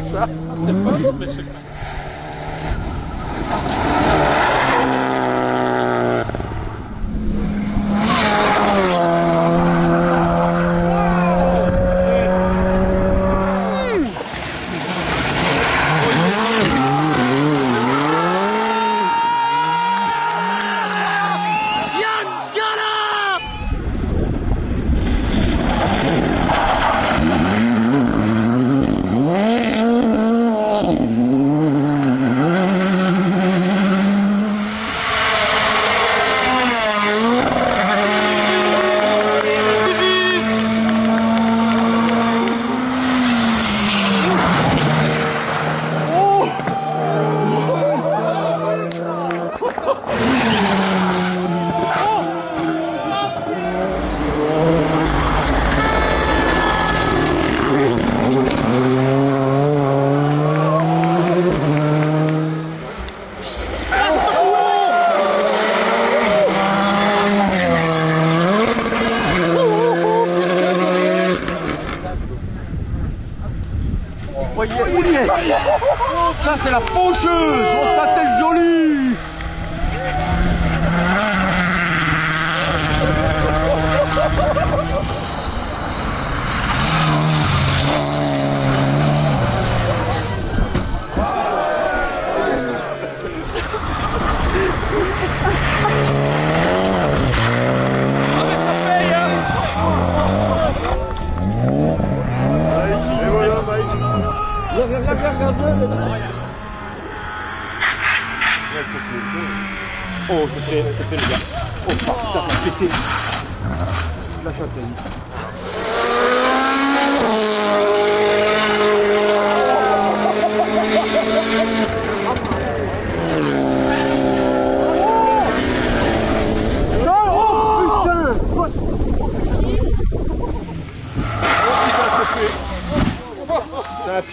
quoi ça. C'est fun, mais c'est la faucheuse.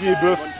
pieds bœuf.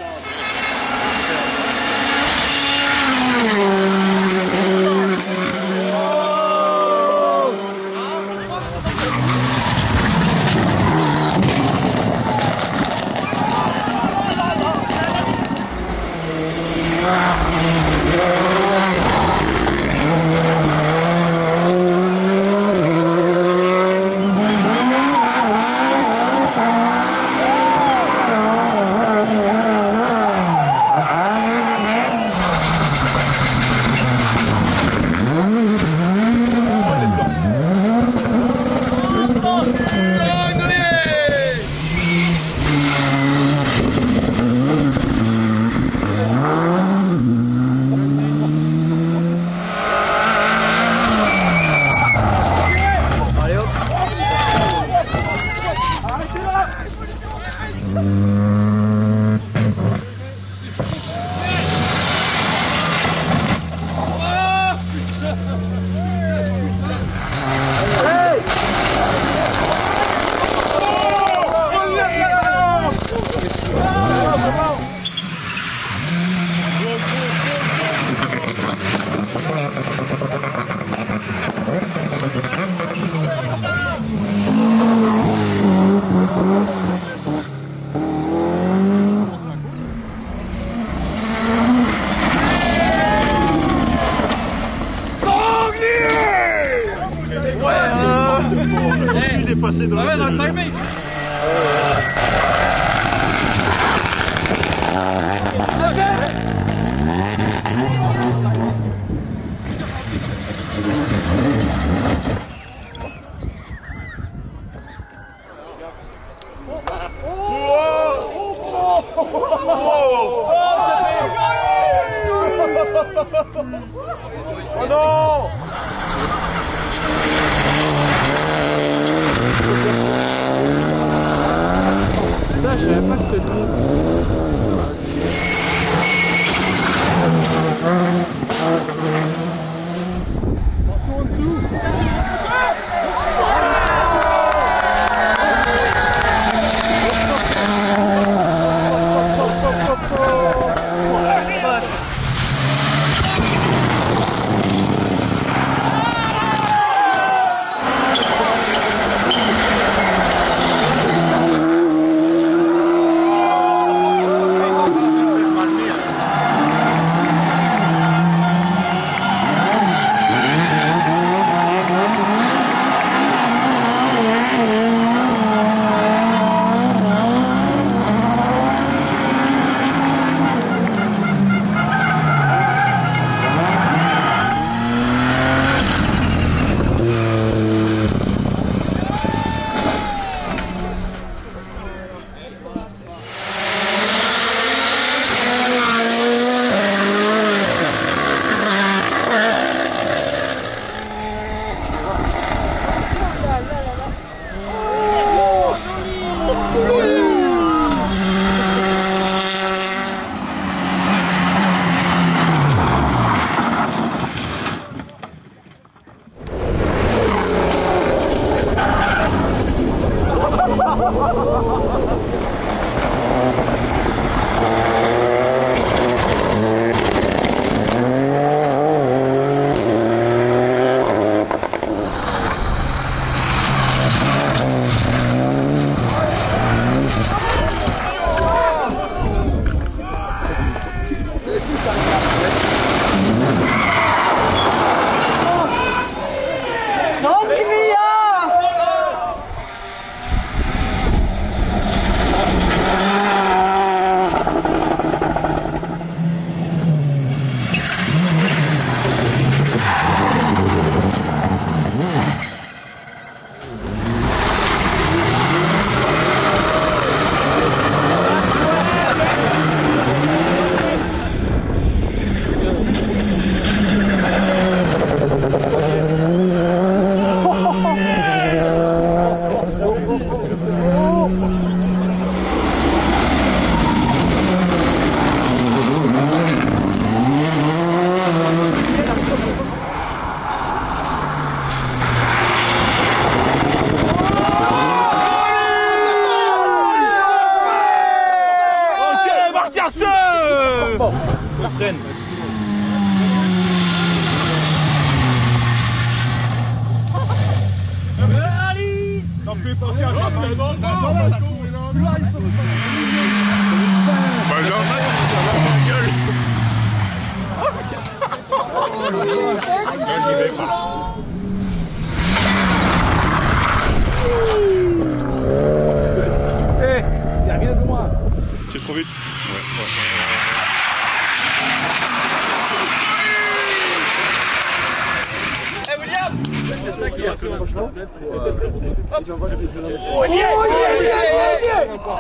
Savais pas c'était.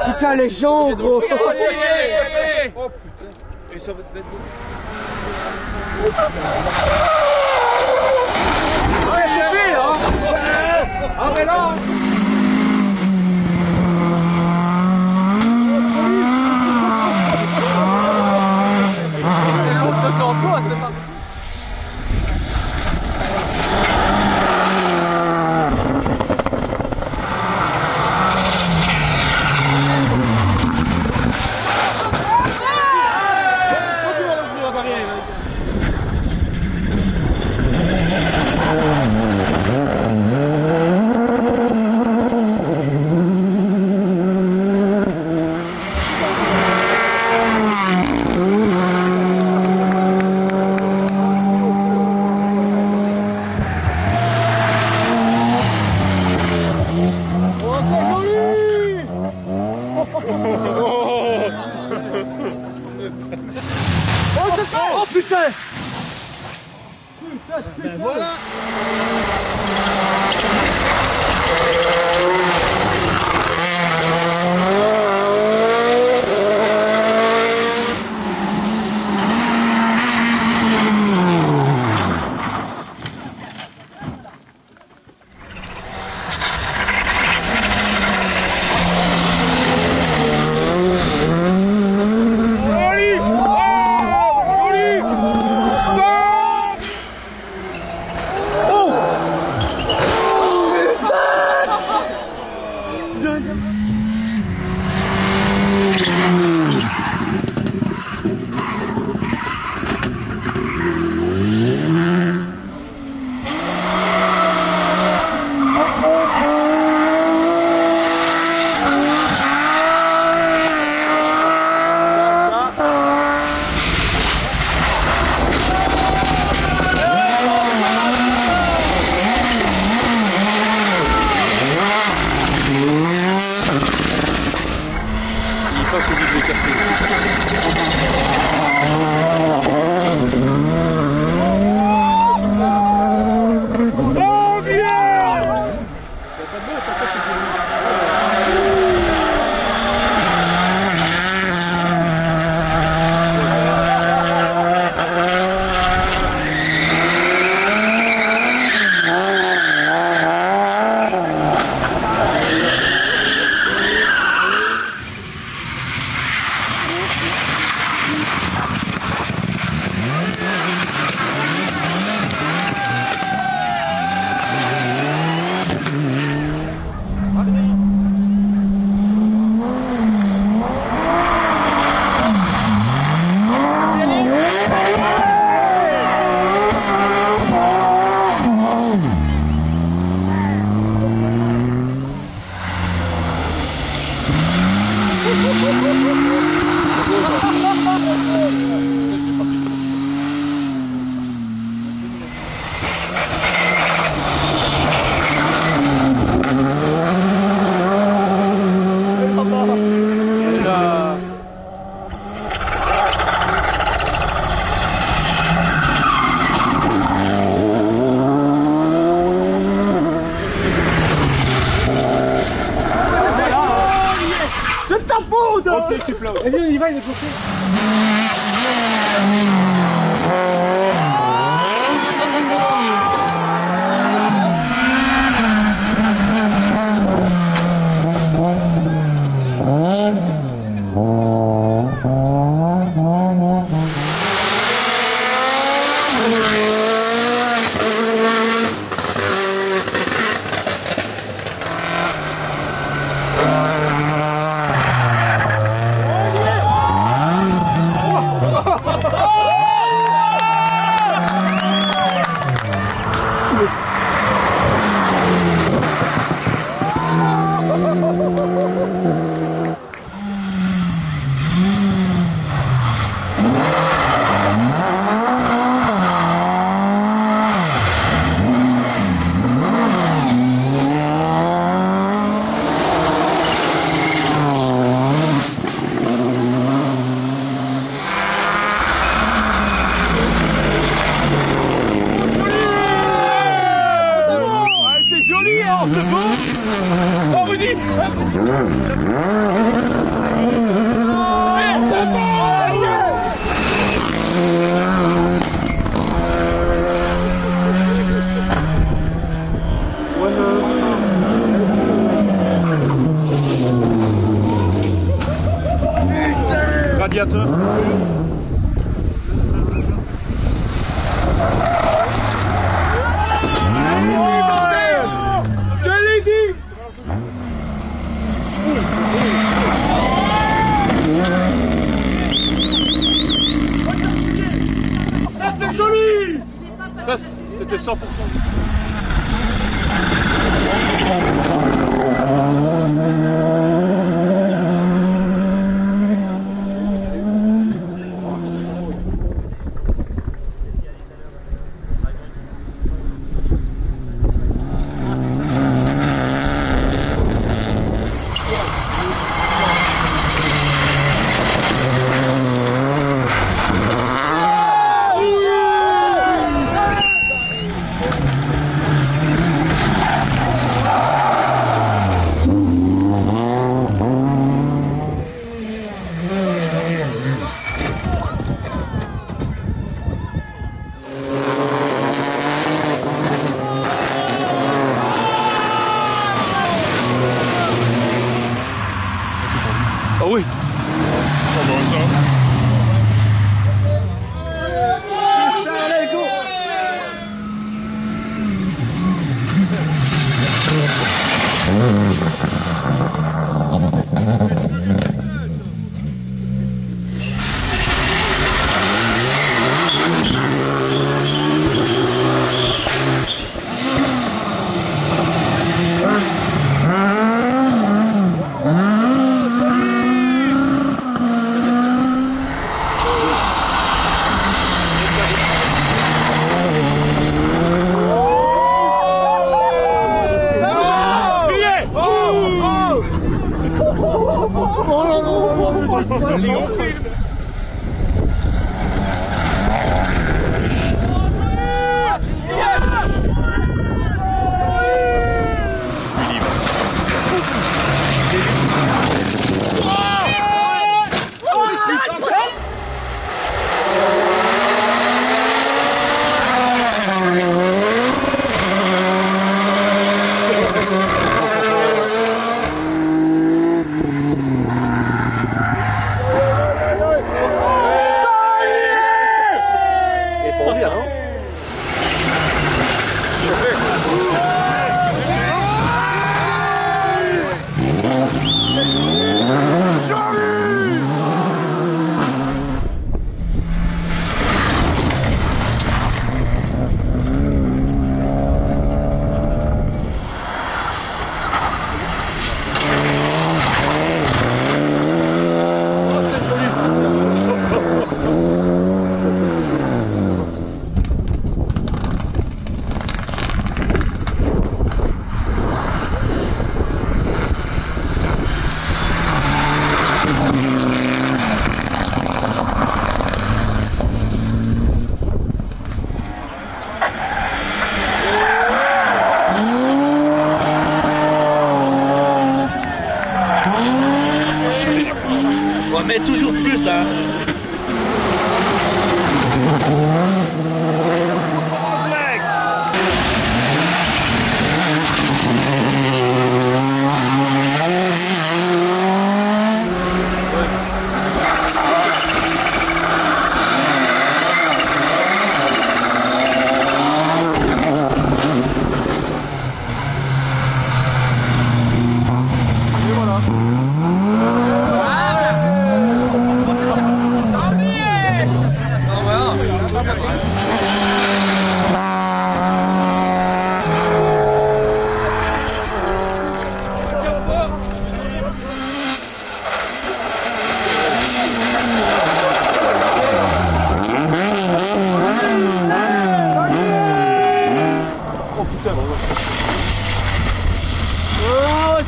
Putain, les gens, gros. Oh, oh putain. Et ça va te Ah, mais là hein. C'est de hein, c'est pas... Mm-hmm. Flottes. Et viens, il va, il est bloqué. Ah, c'est joli, hein, on se beau Oh, Rudy Joli Ça, c'était 100%.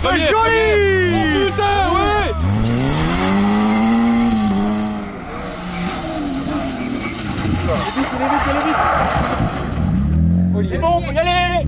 C'est joli Oh putain, ouais C'est bon, faut y aller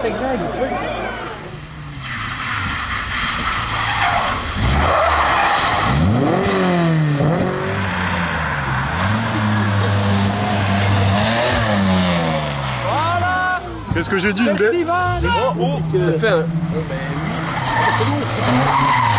c'est Greg. Voilà. Qu'est-ce que j'ai dit, une bête Ça fait un. Pas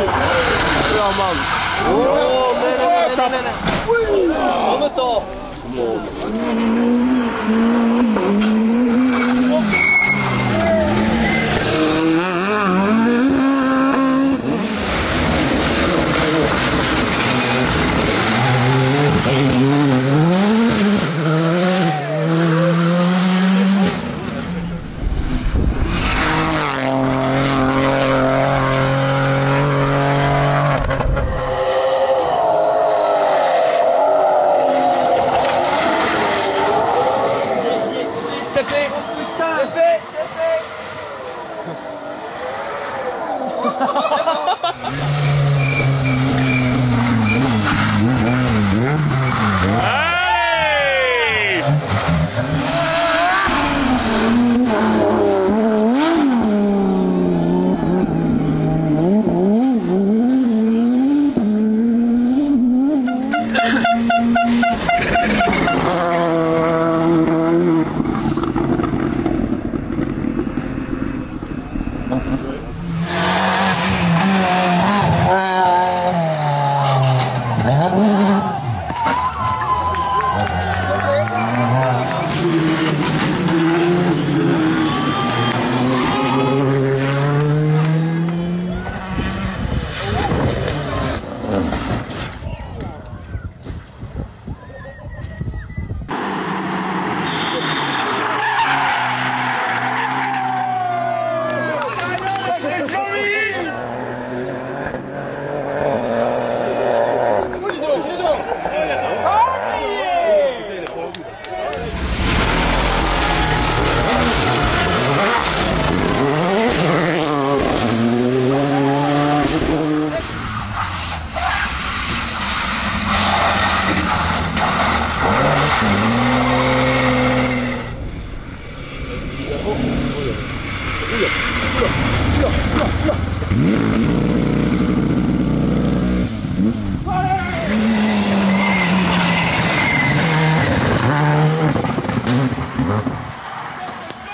يا مام لا لا لا لا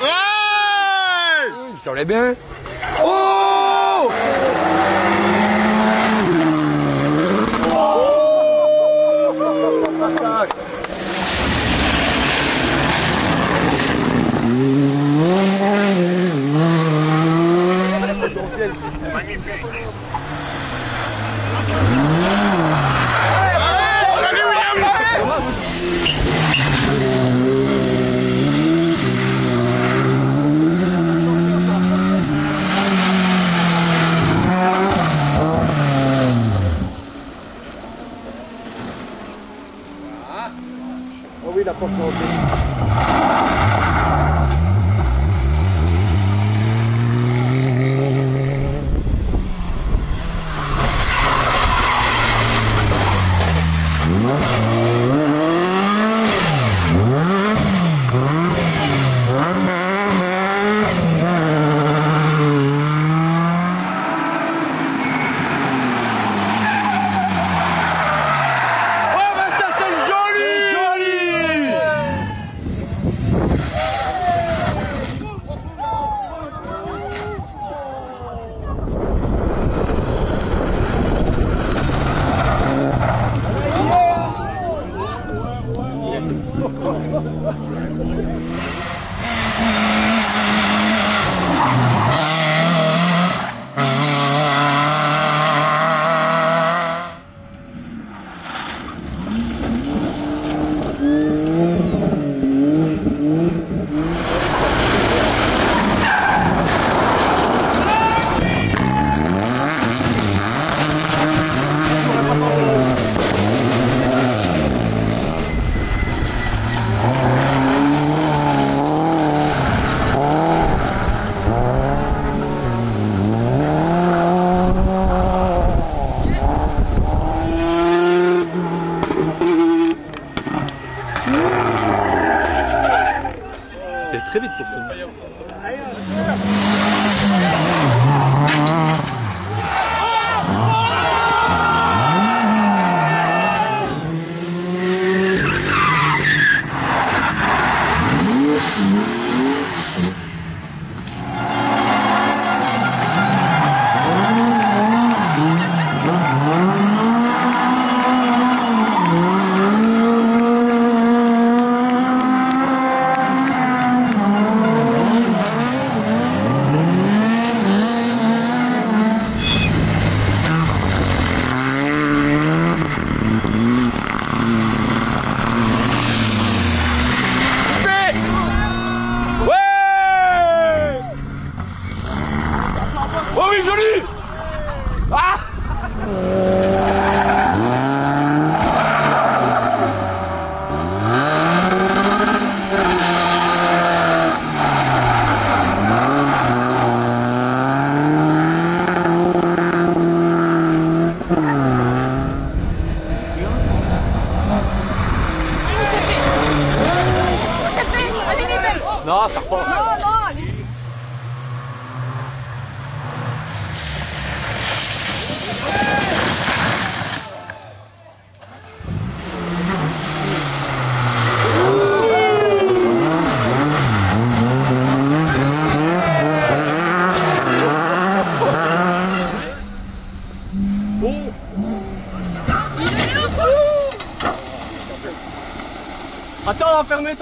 Ouais On est bien. Bunlar...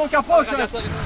on va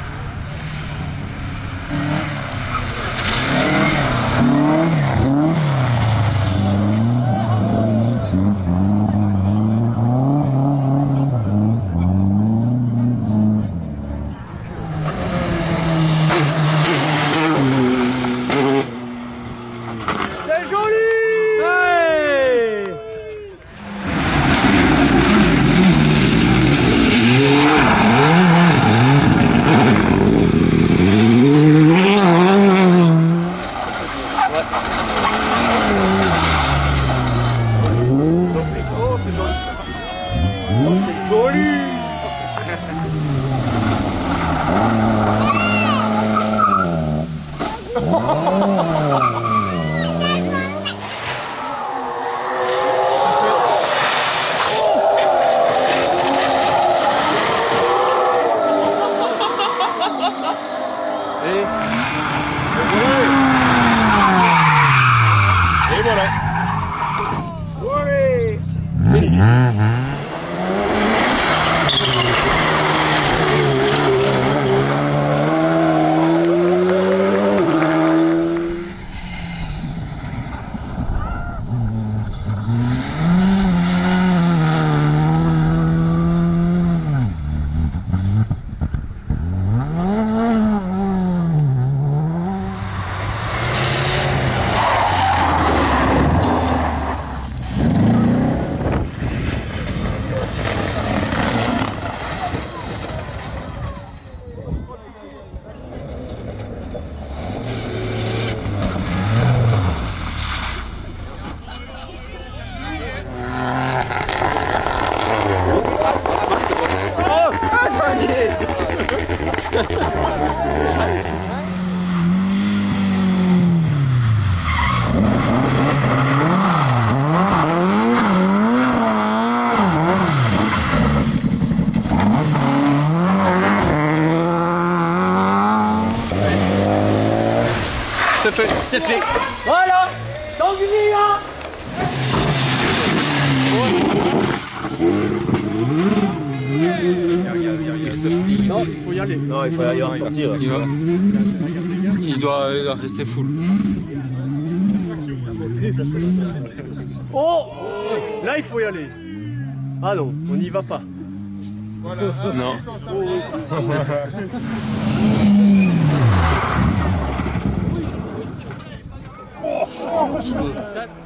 il faut y aller. Non, il faut y aller partir. Il, va- il doit il doit rester full. Oh Là, il faut y aller. Ah non, on n'y va pas. Non. Et